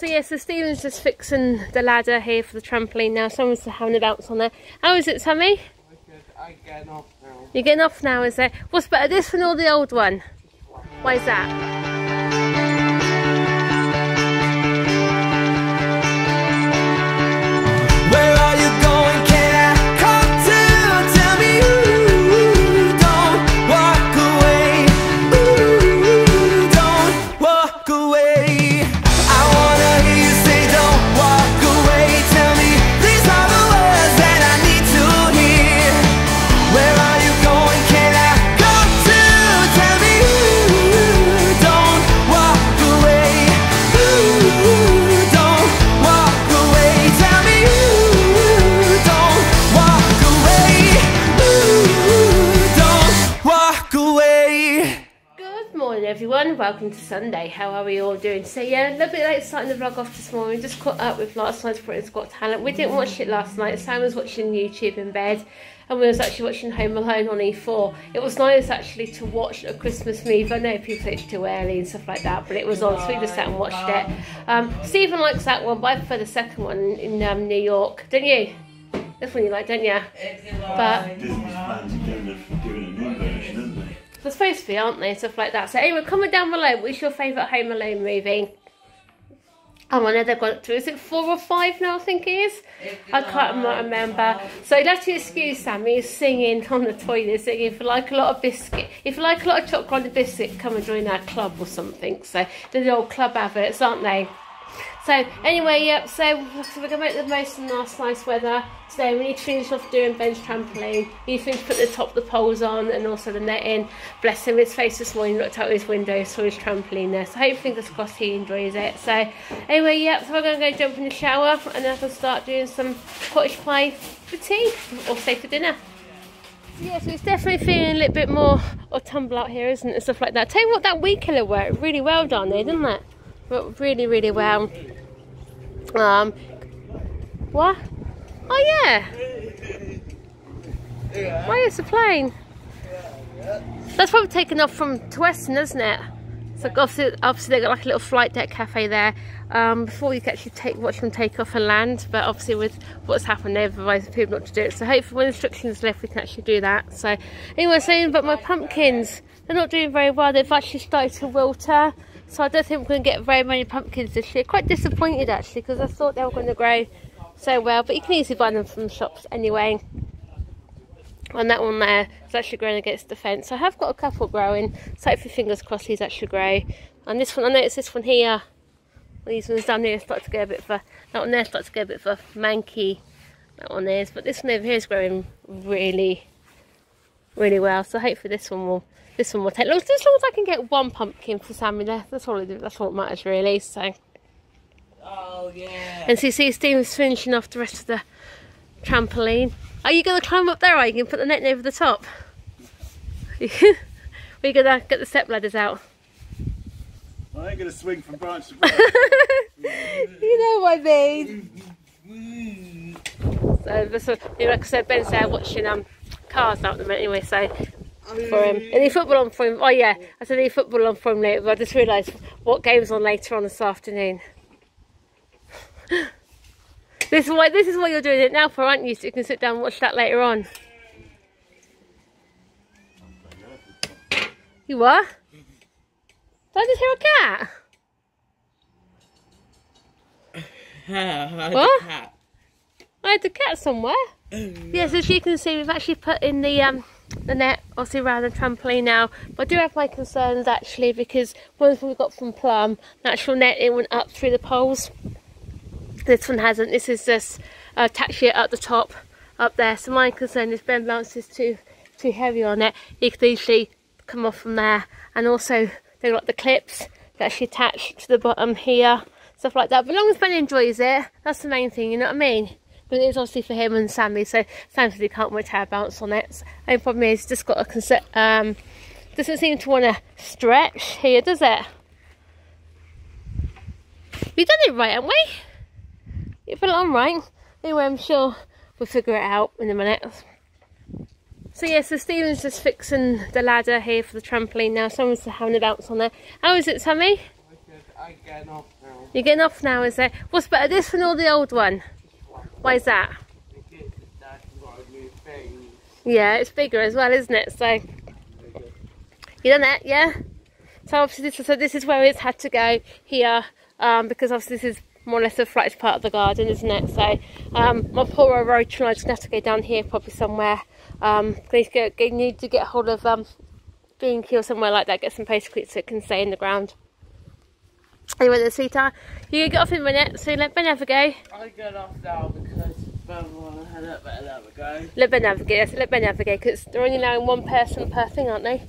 So yeah, so Stephen's just fixing the ladder here for the trampoline now. Someone's having a bounce on there. How is it, Sammy? I'm getting off now. You're getting off now, is it? What's better, this one or the old one? Why is that? Welcome to Sunday. How are we all doing? So yeah, a little bit late starting the vlog off this morning. Just caught up with last night's Britain's Got Talent. We didn't watch it last night. Sam was watching YouTube in bed and we was actually watching Home Alone on E4. It was nice actually to watch a Christmas movie. I know people say it's too early and stuff like that, but it was on, so we just sat and watched it. Um, Stephen likes that one, but I prefer the second one in um, New York. Don't you? This one you like, don't you? But supposed to be, aren't they? Stuff like that. So anyway, comment down below. What's your favourite Home Alone movie? Oh, I know they've got to. Is it four or five now? I think it is. I can't rem- remember. So have to excuse Sammy singing on the toilet, singing if you like a lot of biscuit, if you like a lot of chocolate on the biscuit, come and join our club or something. So they're the old club adverts, aren't they? So anyway, yep. So, we're gonna make the most of nice, nice weather today. We need to finish off doing Ben's trampoline. We need to finish put the top of the poles on and also the netting. Bless him, his face this morning looked out his window, saw his trampoline there. So hopefully, fingers crossed, he enjoys it. So anyway, yep. So we're gonna go jump in the shower and then I can start doing some cottage pie for tea or say for dinner. Yeah, so it's definitely feeling a little bit more autumnal out here, isn't it? And stuff like that. Tell you what, that weed killer worked really well down there, didn't it? Really, really well. Um, what? Oh yeah. Why is the plane? That's probably taken off from to Western, isn't it? So obviously, obviously they got like a little flight deck cafe there. Um, before you can actually take watch them take off and land, but obviously with what's happened, they've advised people not to do it. So hopefully, when instructions left, we can actually do that. So anyway, saying but my pumpkins, they're not doing very well. They've actually started to wilter. So I don't think we're going to get very many pumpkins this year. Quite disappointed actually because I thought they were going to grow so well, but you can easily buy them from shops anyway. And that one there is actually growing against the fence. So I have got a couple growing, so hopefully fingers crossed these actually grow. And this one, I noticed this one here, these ones down here start to get a bit of a, that one there starts to get a bit of a manky, that one is, but this one over here is growing really, really well. So hopefully this one will, this one will take, as long as I can get one pumpkin for Sammy there, that's all, it- that's all that matters really, so. Oh yeah. And so you see Stephen's finishing off the rest of the trampoline. Are you going to climb up there? Or are you going to put the net over the top? We're going to get the step ladders out. I ain't going to swing from branch to branch. You know what I mean. So this one, like I said, Ben's there watching um cars out at the minute anyway. So oh, for him, any football on for him? Oh yeah, I said any football on for him later. But I just realised what game's on later on this afternoon. this is why this is why you're doing it now for, aren't you? So you can sit down and watch that later on. You what? Did I just hear a cat? What? I had the cat somewhere. Yes, as you can see, we've actually put in the um the net obviously around the trampoline now. But I do have my concerns actually because one thing we got from Plum, the actual net it went up through the poles. This one hasn't. This is just uh, attached here at the top up there. So my concern is Ben bounce is too too heavy on it. It could easily come off from there. And also they've got the clips that actually attach to the bottom here, stuff like that. But as long as Ben enjoys it, that's the main thing. You know what I mean? But it's obviously for him and Sammy, so Sammy said he can't wait to have a bounce on it. So, only problem is, just got a concept. Um, doesn't seem to want to stretch here, does it? We've done it right, haven't we? You put it on right. Anyway, I'm sure we'll figure it out in a minute. So yeah, so Stephen's just fixing the ladder here for the trampoline now. Someone's having a bounce on there. How is it, Sammy? I get off now. You're getting off now, is it? What's better, this one or the old one? Why is that? Yeah, it's bigger as well, isn't it? So, you done that, yeah? So obviously this is, so this is where it's had to go here, um, because obviously this is more or less a flat part of the garden, isn't it? So um, my poor old road and I just have to go down here probably somewhere. Um, need to get, get- need to get hold of um, or somewhere like that, get some paste so it can stay in the ground. Anyway, then, sweetheart, you get off in a minute, so let Ben have a go. I get off now because Ben wanna head up at 11 go. Let Ben navigate. Yes, let Ben have a go, because they're only allowing one person per thing, aren't they?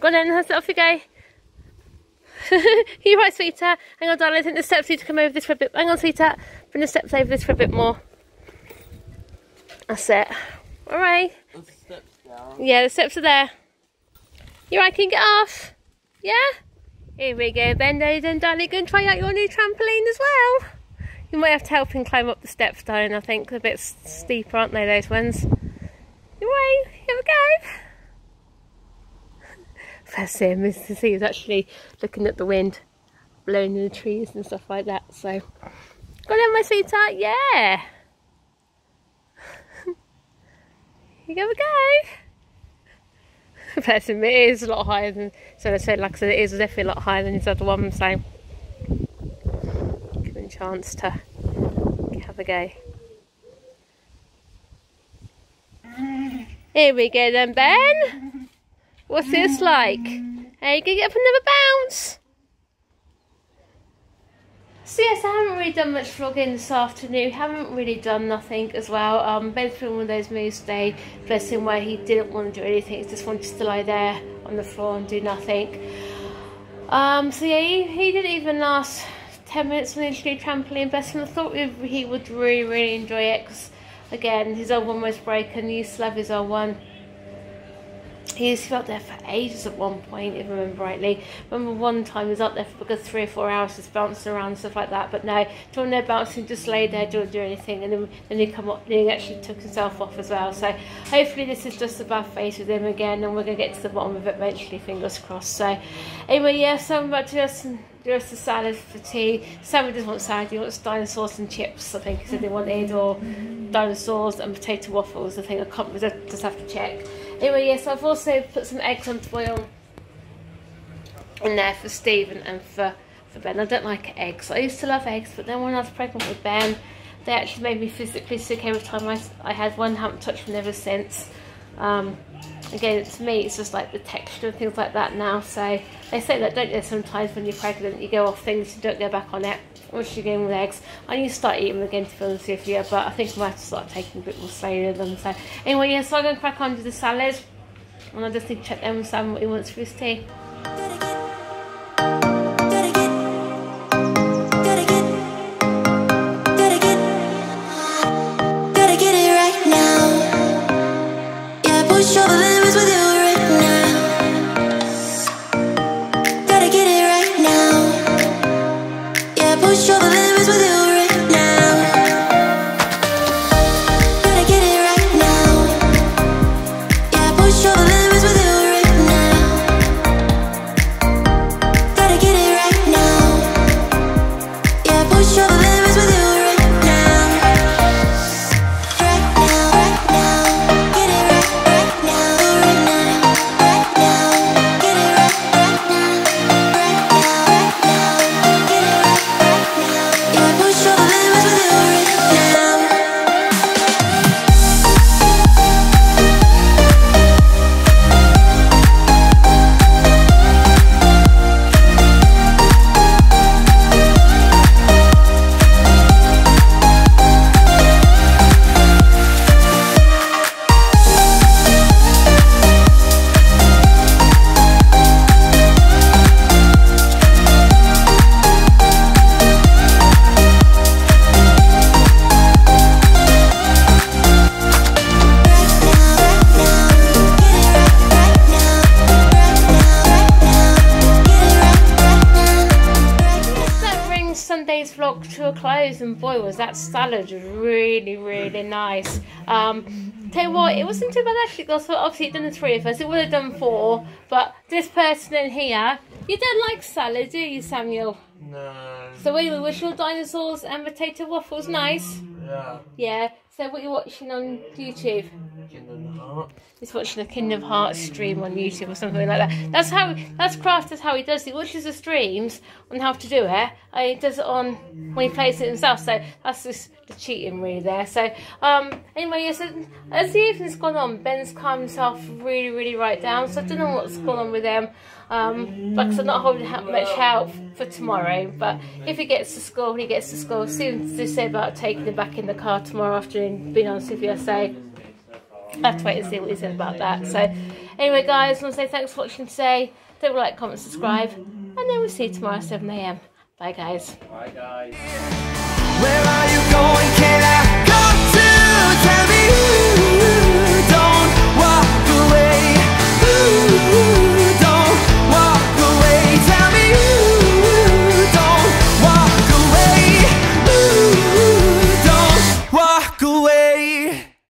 Go on then, let's off you go. You're right, sweetheart. Hang on, darling. I think the steps need to come over this for a bit. Hang on, sweetheart. Bring the steps over this for a bit more. That's it. All right. The steps down. Yeah, the steps are there. You right? Can you get off? Yeah. Here we go, Ben. Then, darling, go and try out your new trampoline as well. You might have to help him climb up the steps, darling. I think they're a bit s- steep, aren't they? Those ones. Right? Here we go. First him is to see he's actually looking at the wind, blowing in the trees and stuff like that. So, go on, my sweetheart. Yeah. Here we go. Him, it is a lot higher than, so I said, like I said, it is definitely a lot higher than his other one, so give him a chance to have a go. Here we go then, Ben. What's this like? Are you going to get up another bounce. So yes, I haven't really done much vlogging this afternoon. Haven't really done nothing as well. Um, Ben's been one of those moves today, bless him, where he didn't want to do anything. He just wanted to lie there on the floor and do nothing. Um, so yeah, he, he didn't even last 10 minutes on the trampoline. Bless him, I thought he would really, really enjoy it because, again, his old one was broken. He used to love his old one. He be up there for ages at one point, if I remember rightly. remember one time he was up there for a good three or four hours just bouncing around and stuff like that. But no, doing no bouncing, just lay there, don't do anything. And then, then he come up, then he actually took himself off as well. So hopefully this is just a bad phase with him again and we're going to get to the bottom of it eventually, fingers crossed. So anyway, yeah, so I'm about to do some rest of salad for tea. Sammy doesn't want salad, he wants dinosaurs and chips, I think he said they wanted, or dinosaurs and potato waffles, I think. I can't, just have to check. Anyway, yes, I've also put some eggs on boil in there for Steve and, for, for Ben. I don't like eggs. I used to love eggs, but then when I was pregnant with Ben, they actually made me physically sick every time I, I had one. haven't touched one ever since. Um, again, to me, it's just like the texture and things like that now. So they say that, don't you? Sometimes when you're pregnant, you go off things, you don't go back on it. Once you're going with eggs, I need to start eating them again to be honest with but I think I might have start taking a bit more slowly with them. So anyway, yeah, so I'm going to crack on to the salad, and I just need to check them with Sam what he wants for his tea. Gotta Sunday's vlog to a close, and boy, was that salad really, really nice. Um, tell you what, it wasn't too bad actually. Because obviously, it done the three of us. It would have done four, but this person in here You don't like salad, do you, Samuel? No. So anyway, was your dinosaurs and potato waffles nice? Yeah. Yeah. So what are you watching on YouTube? He's watching a Kingdom of Hearts stream on YouTube or something like that. That's how that's Craft. That's how he does it. He watches the streams on how to do it. And he does it on when he plays it himself. So that's just the cheating really there. So um anyway, as the evening's gone on, Ben's calmed himself really really right down. So I don't know what's going on with him. Um, I'm not holding much help for tomorrow. But if he gets to school, he gets to school. Soon to say about taking him back in the car tomorrow afternoon. Being honest with you, have to wait and see what he said about that. So, anyway, guys, I want to say thanks for watching today. Don't like, comment, subscribe, and then we'll see you tomorrow at 7 a.m. Bye, guys. Bye, guys.